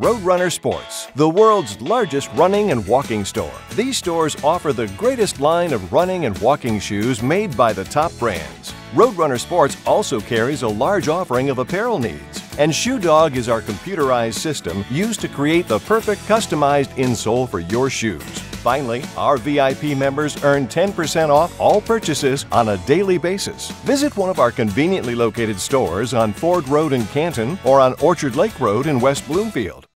Road Runner Sports, the world's largest running and walking store. These stores offer the greatest line of running and walking shoes made by the top brands. Road Runner Sports also carries a large offering of apparel needs. And Shoe Dog is our computerized system used to create the perfect customized insole for your shoes. Finally, our VIP members earn 10% off all purchases on a daily basis. Visit one of our conveniently located stores on Ford Road in Canton or on Orchard Lake Road in West Bloomfield.